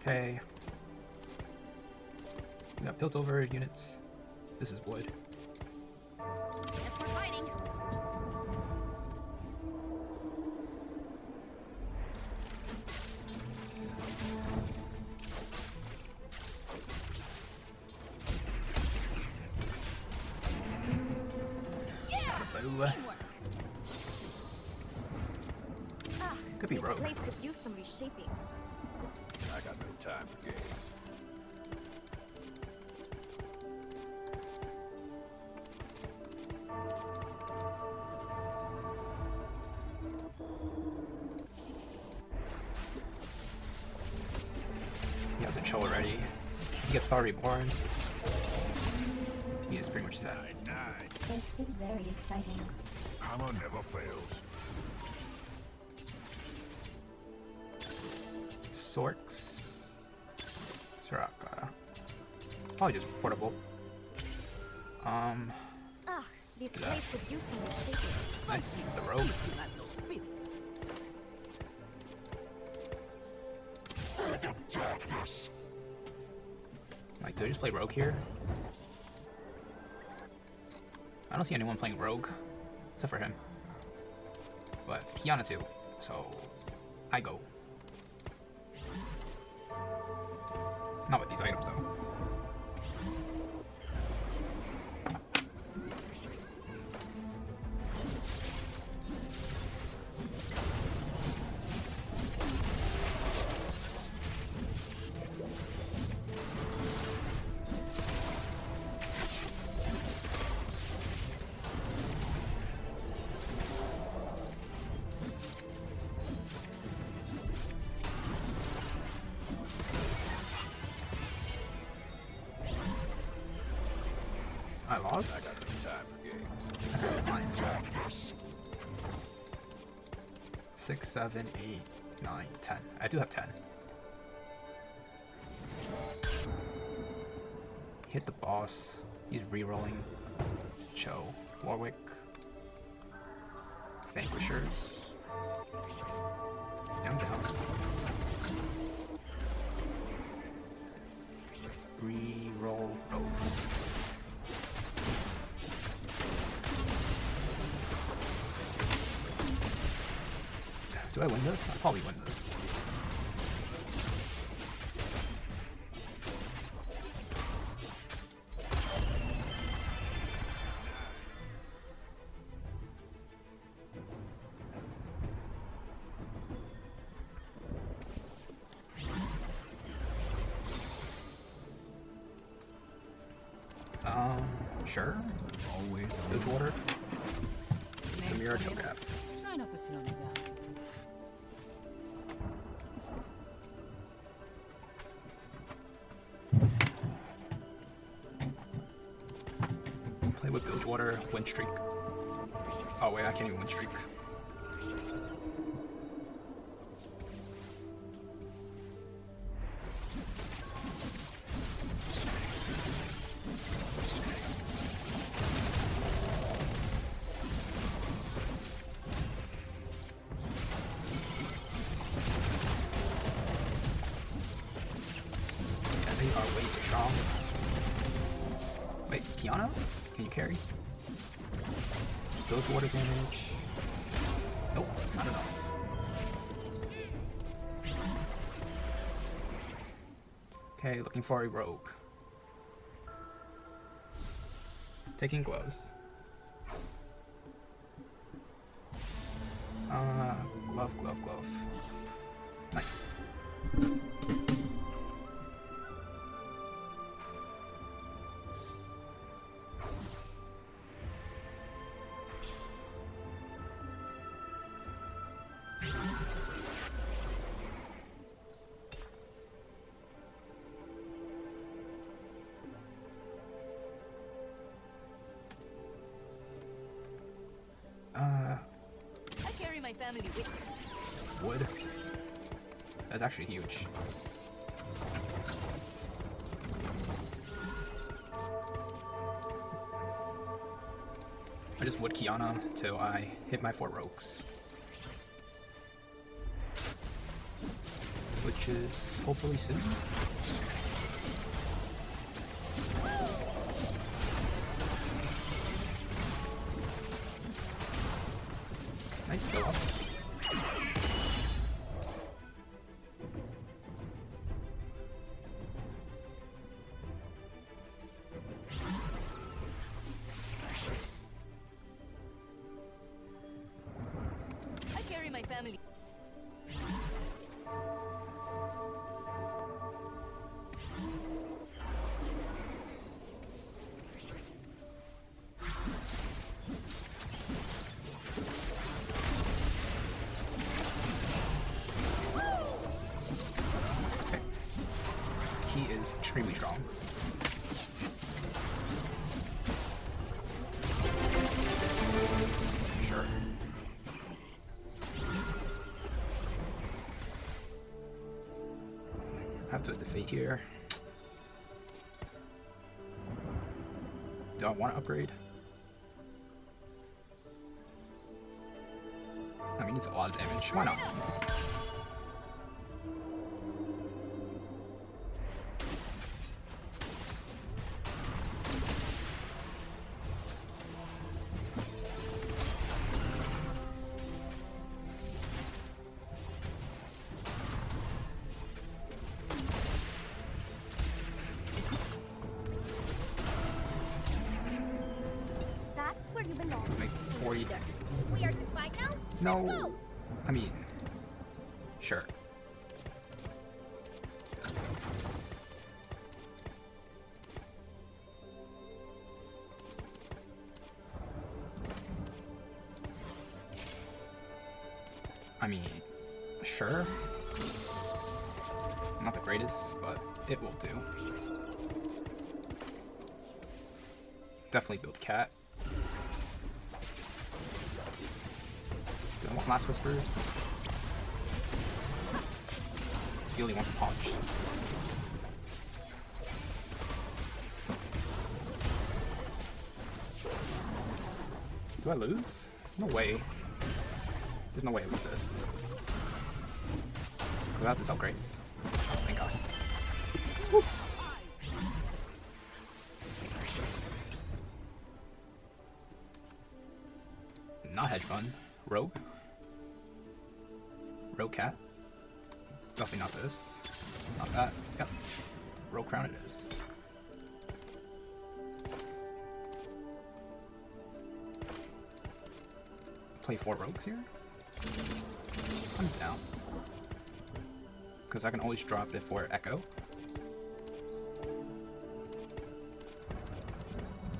Okay. We got built over units. This is wood. Could be this rogue. place could use some reshaping. I got no time for games. He has a chill already. He gets Star Reborn. He is pretty much set. Nine, nine. This is very exciting. Hammer never fails. Sorks. Soraka. Probably just portable. Um, Ah, this Yeah. place could use some nice. The rogue. Like, do I just play rogue here? I don't see anyone playing rogue, except for him. But Qiyana too, so I go. Not with these items though. Six, seven, eight, nine, ten. I do have ten. Hit the boss. He's re-rolling. Cho, Warwick, Vanquishers. Do I win this? I probably win this. Um, sure. Always Bridgewater. Samira Togaf. Try not to sit on the ground. Win streak. Oh wait, I can't even win streak. Nope, not enough. Okay, looking for a rogue. Taking gloves. Uh, glove, glove, glove. Nice. I just would Qiyana till I hit my four rogues. Which is hopefully soon. Extremely strong. Sure. I have Twisted Fate here. Do I want to upgrade? I mean, it's a lot of damage. Why not? 40. We are to fight now? No. I mean, sure. I mean, sure. Not the greatest, but it will do. Definitely build cat. Last Whispers? He only wants a punch. Do I lose? No way. There's no way I lose this. Without this upgrades. Oh, thank god. Woo. Not hedge fund. Rogue. Rogue cat. Definitely not this. Not that. Yep. Rogue crown it is. Play four rogues here? I'm down. Because I can always drop it for Ekko.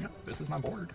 Yep, this is my board.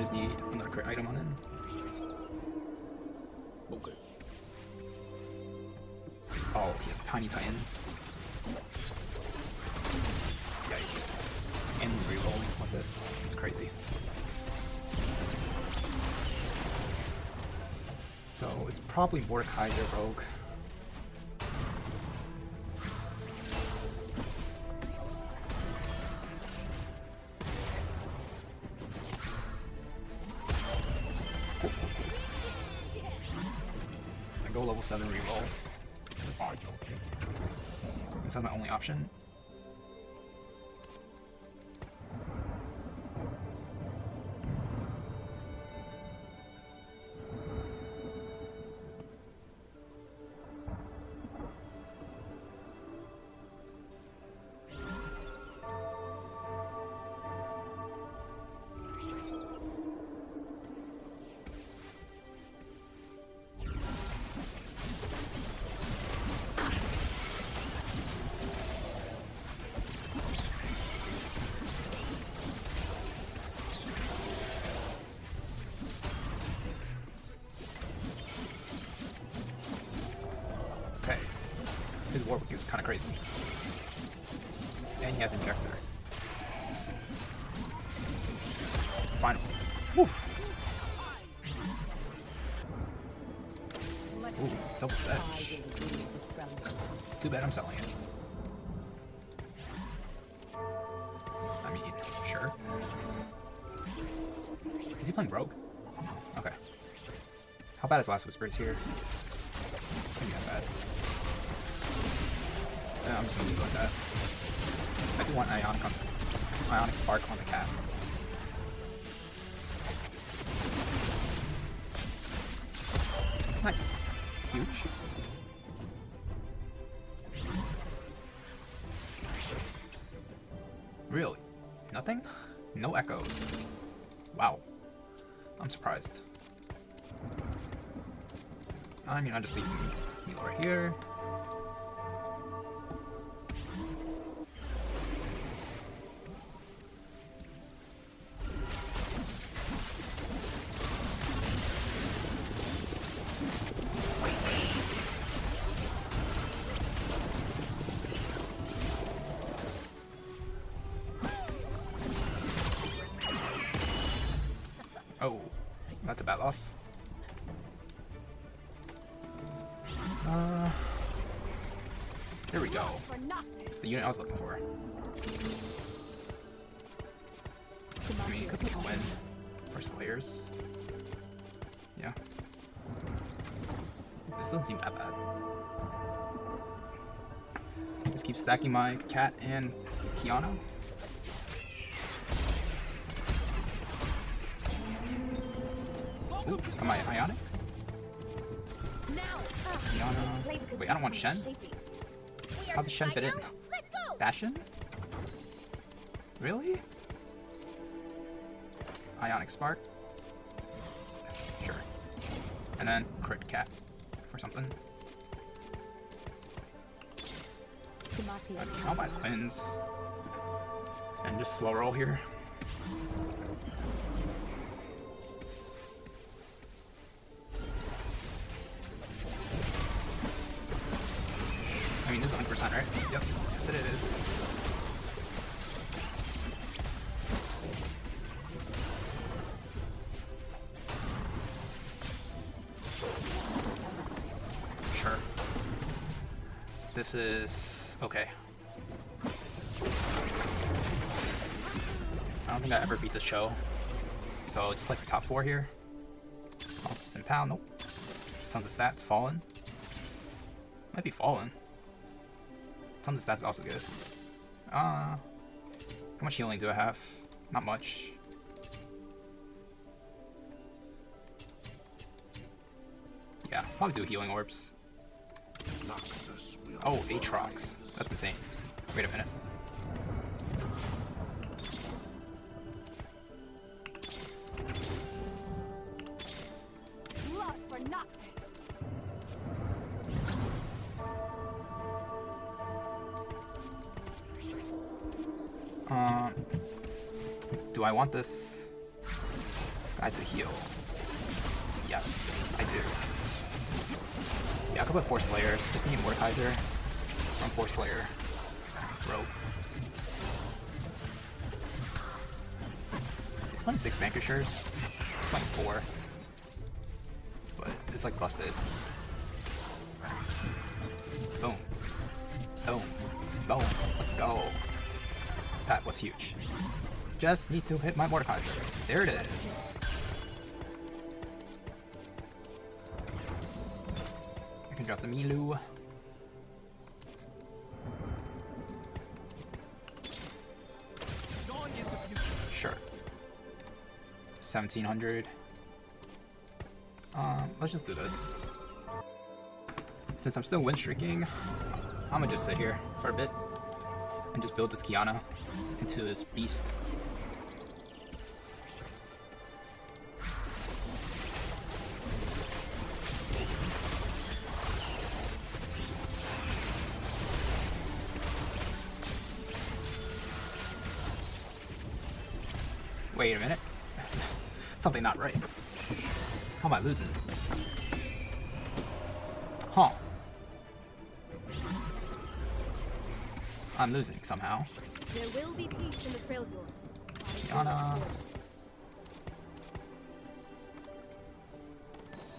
I just need another crit item on him. Okay. Oh, he has tiny titans. Yikes. And rerolling with it. It's crazy. So it's probably Mordekaiser Rogue. That Warwick is kind of crazy. And he has Injector. Finally. Ooh, double fetch. Too bad I'm selling it. I mean, sure. Is he playing Rogue? Okay. How bad is Last Whispers here? I'm just gonna leave like that. I do want Ionic on Ionic Spark on the cat. That's a bad loss. Uh, here we go. The unit I was looking for. I mean, could be Twin or Slayers. Yeah. This doesn't seem that bad. Just keep stacking my cat and Qiyana. Shen. How does Shen fit in? Bastion? Really? Ionic Spark? Sure. And then Crit Cat or something. I'll buy. And just slow roll here. Show. So just like the top four here. Oh, just in pound. Nope. Tons of stats. Fallen. Might be fallen. Tons of stats also good. Uh, how much healing do I have? Not much. Yeah, probably do healing orbs. Oh, Aatrox. That's insane. Wait a minute. Want this guy to heal? Yes, I do. Yeah, I could put Force Layers. Just need Mordekaiser from Force Layer. Rope. It's 26 Vanquishers. 24. But it's like busted. Boom. Boom. Boom. Let's go. That was huge. Just need to hit my Mordekaiser. There it is. I can drop the Milio. Sure. 1700. Um, let's just do this. Since I'm still win streaking, I'm gonna just sit here for a bit and just build this Qiyana into this beast. Wait a minute. Something not right. How am I losing? Huh. I'm losing somehow. There will be peace in the Freljord. Yana.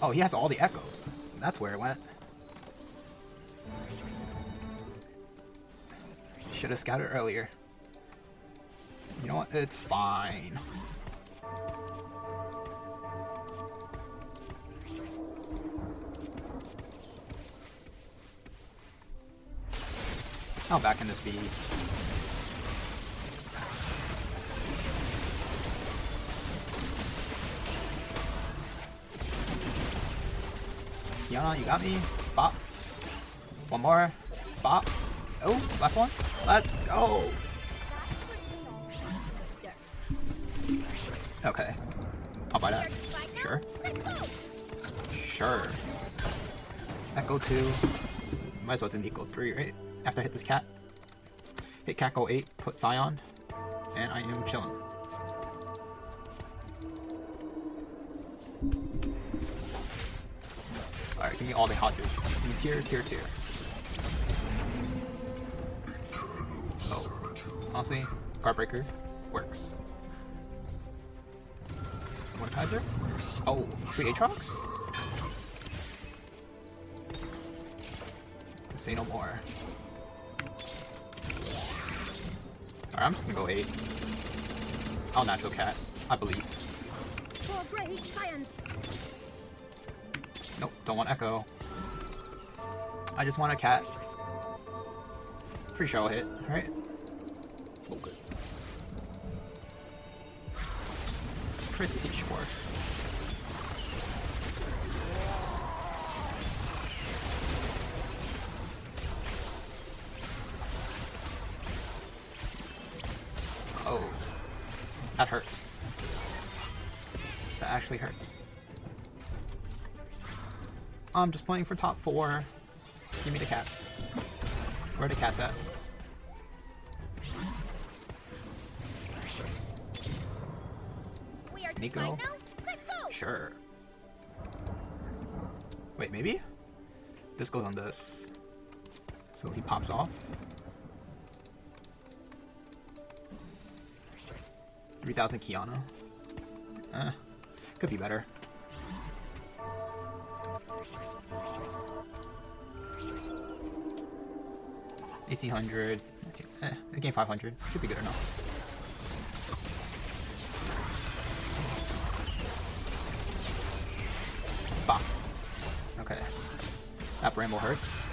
Oh, he has all the echoes. That's where it went. Should have scouted earlier. You know what? It's fine. How back can this be? Yana, you got me. Bop. One more. Bop. Oh, last one. Let's go. Okay. I'll buy that. Sure. Sure. Ekko 2. Might as well do Neeko 3, right? After I hit this cat. Hit go 8, put Scion, and I am chilling. Alright, give me all the Hodges. Give me tier, tier, tier. Oh. Honestly, Guardbreaker works. Oh, three Aatrox? Say no more. Alright, I'm just gonna go 8. I'll natural cat, I believe. For great science. Nope, don't want Ekko. I just want a cat. Pretty sure I'll hit, right? Oh, good. Pretty sure. I'm just playing for top four. Give me the cats. Where are the cats at? Neeko? team fight now. Let's go. Sure. Wait, maybe? This goes on this. So he pops off. 3000 Qiyana. Eh, could be better. Eighteen hundred. Eh, I gain five hundred. Should be good enough. Bah. Okay. That bramble hurts.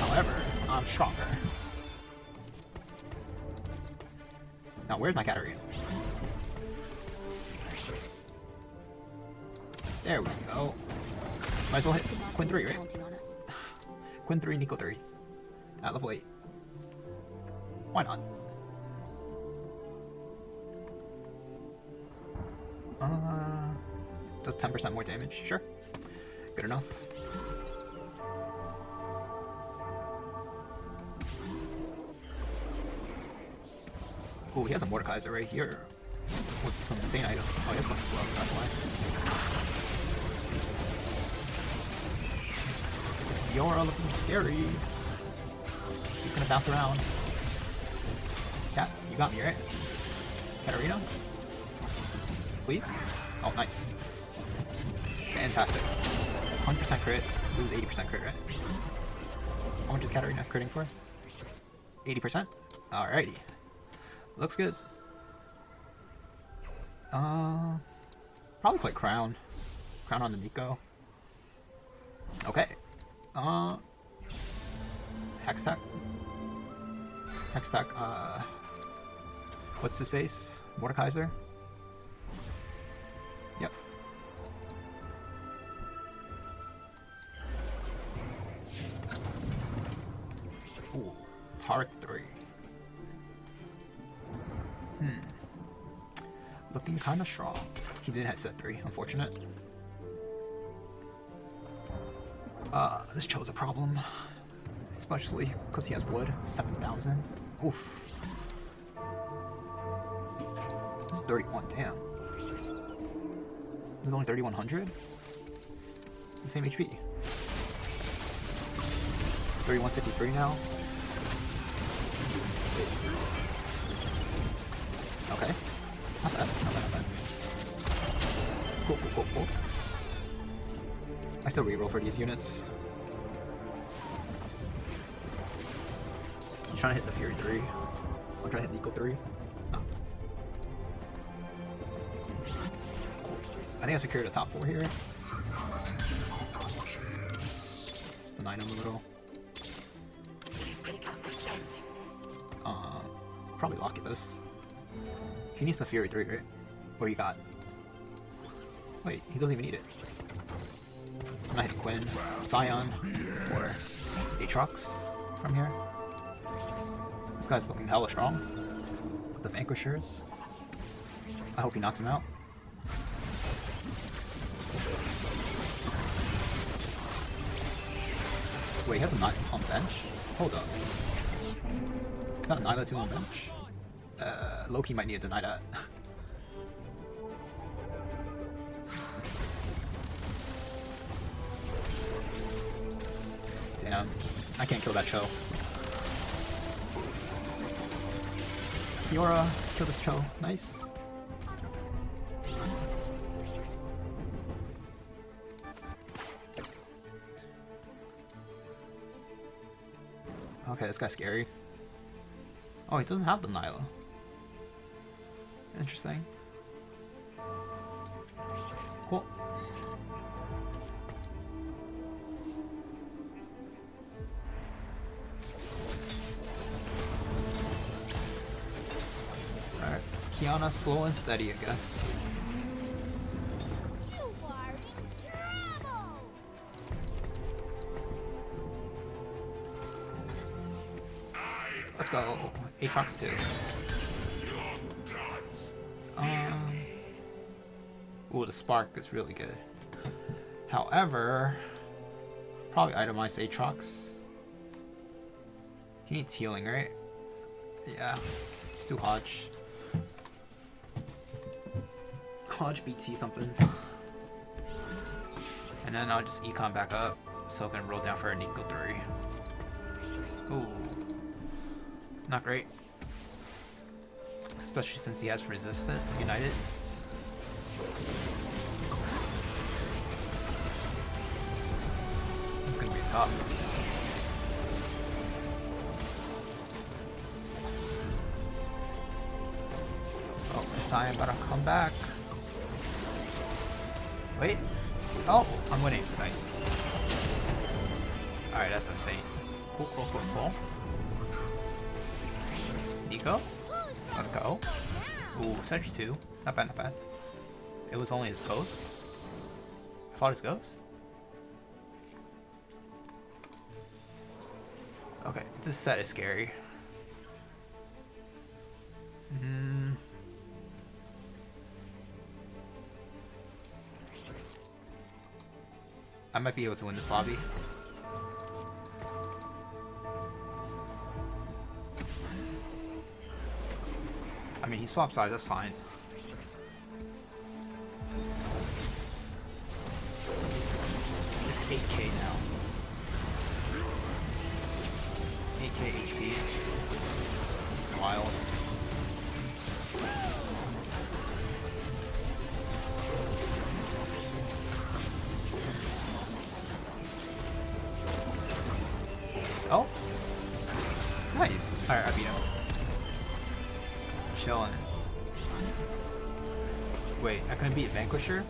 However, I'm stronger. Now, where's my Katarina? There we go. Might as well hit Quinn 3, right? Quinn 3, Neeko 3. At level 8. Why not? Uh, does 10% more damage. Sure. Good enough. Oh, he has a Mordekaiser right here. With some insane item. Oh, he has Lucky Glove, that's why. Fiora looking scary. He's gonna bounce around. Cat, you got me, right? Katarina? Please? Oh, nice. Fantastic. 100% crit. Is 80% crit, right? How much is Katarina critting for? 80%? Alrighty. Looks good. Uh, probably play Crown. Crown on the Neeko. Okay. Uh, Hextech. Hextech, uh, what's his face? Mordekaiser? Yep. Ooh, Taric 3. Hmm. Looking kinda strong. He did hit set 3, unfortunate. Uh, this chose a problem. Especially because he has wood. 7,000. Oof. This is 31, damn. Is only 3,100? The same HP. 3153 now. I still reroll for these units. I'm trying to hit the Fury 3. I'm trying to hit Neeko 3. No. I think I secured a top 4 here. Still nine him a little. Uh, probably lock it this. He needs the Fury 3, right? What you got? Wait, he doesn't even need it. Hitting Quinn, Scion, or Aatrox from here. This guy's looking hella strong. The Vanquishers. I hope he knocks him out. Wait, he has a Nine on bench? Hold up. Is that a Nilah 2 on the bench? Uh, Loki might need to deny that. I can't kill that Cho. Fiora, kill this Cho. Nice. Okay, this guy's scary. Oh, he doesn't have the Nilah. Interesting. Cool. Qiyana slow and steady, I guess. Let's go. Aatrox 2. Um, ooh, the spark is really good. However, probably itemize Aatrox. He needs healing, right? Yeah. Let's do Hodge. Hodge BT something. And then I'll just econ back up so I can roll down for a Neeko 3. Ooh. Not great. Especially since he has Resistant United. It's gonna be tough. Oh, Messiah better come back. Wait. Oh, I'm winning. Nice. Alright, that's insane. Cool, cool, cool, cool. Neeko? Let's go. Ooh, Sedge 2. Not bad, not bad. It was only his ghost? I thought his ghost? Okay, this set is scary. Hmm. I might be able to win this lobby. I mean, he swapped sides, that's fine. It's 8k now. 8k HP. It's wild. Chillin'. Wait, I couldn't beat Vanquisher?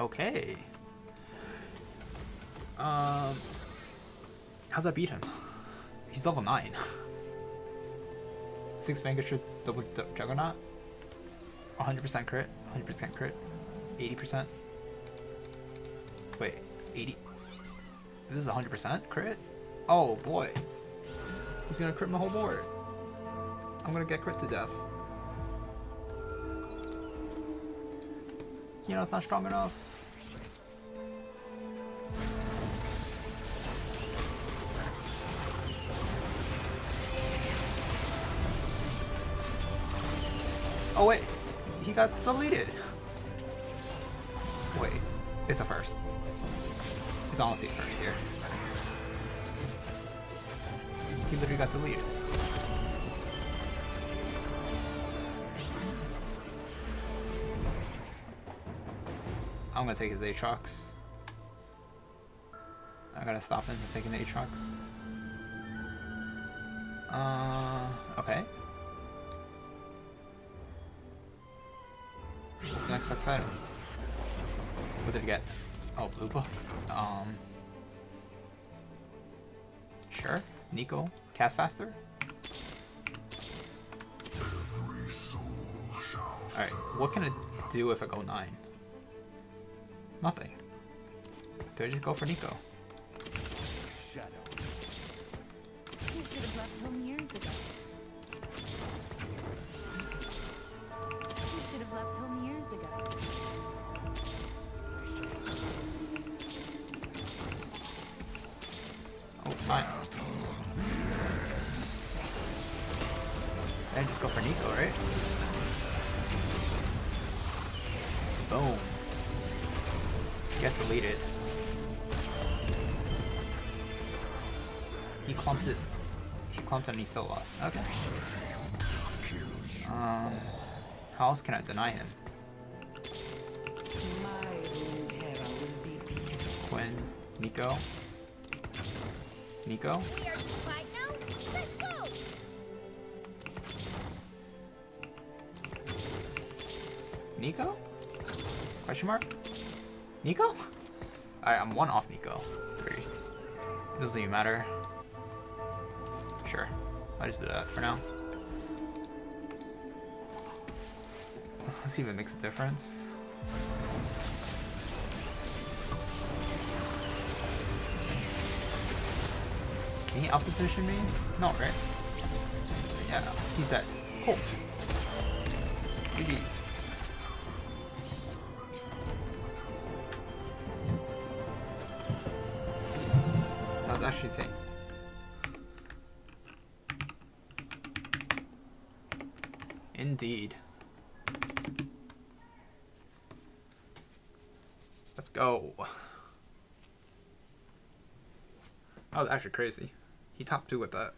Okay. Um, how'd I beat him? He's level 9. 6 Vanquisher, double Juggernaut? 100% crit, 100% crit, 80%. Wait, 80? This is 100% crit? Oh boy. He's gonna crit my whole board. I'm gonna get crit to death. You know, it's not strong enough. Oh wait, he got deleted. Wait, it's a first. It's honestly a first here. He literally got deleted. I'm gonna take his Aatrox. I gotta stop him from taking the Aatrox. Uh, okay. What's the next next item? What did he get? Oh, blue buff. Um. Sure. Neeko, cast faster. Alright, what can I do if I go 9? Nothing. Do I just go for Neeko? Deleted. He clumped it. He clumped it and he still lost. Okay. Um, how else can I deny him? Quinn, Neeko. Neeko? Neeko? Question mark? Neeko? I'm one off Neeko. Three. It doesn't even matter. Sure. I just do that for now. Let's see if it makes a difference. Can he outposition me? No, right? Yeah, he's dead. Cool. GG's. Actually crazy. He top two with that.